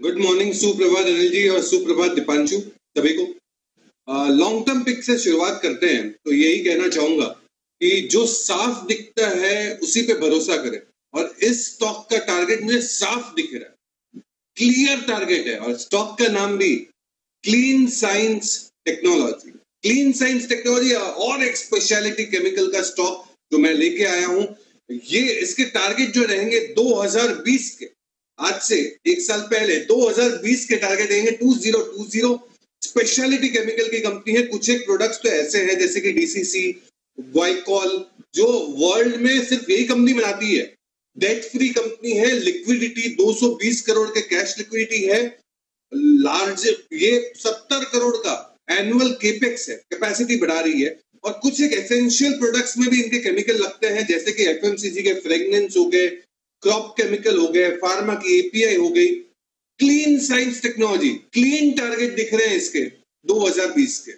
Good morning सुप्रभात अनिल जी और सुप्रभात दीपांशु सभी को। लॉन्ग टर्म पिक से शुरुआत करते हैं तो यही कहना चाहूँगा कि जो साफ़ दिखता है, उसी पे भरोसा करें। और इस स्टॉक का टारगेट मुझे साफ़ दिख रहा है। क्लियर टारगेट है, और स्टॉक का नाम भी clean science technology clean science technology और एक स्पेशलिटी केमिकल का स्टॉक जो मैं लेके आया हूँ, ये इसके टारगेट जो रहेंगे 2020 के। आज से एक साल पहले 2020 के टारगेट रहेंगे 2020 स्पेशलिटी केमिकल की कंपनी है, कुछ एक प्रोडक्ट्स तो ऐसे हैं, जैसे कि डीसीसी वाइकॉल जो वर्ल्ड में सिर्फ़ यही कंपनी बनाती है। डेट फ्री कंपनी है लिक्विडिटी 220 करोड़ के कैश लिक्विडिटी है। लार्ज ये 70 करोड़ का एनुअल केपेक्स है कैपेसिटी बढ़ा रही है। और कुछ एक एसेंशियल प्रोडक्ट्स में भी इनके केमिकल लगते हैं, जैसे कि एफएमसीजी के फ्रेगनेंस हो गए क्रॉप केमिकल हो गए फार्मा की एपीआई हो गई। Clean science technology clean target दिख रहे हैं इसके 2020 के।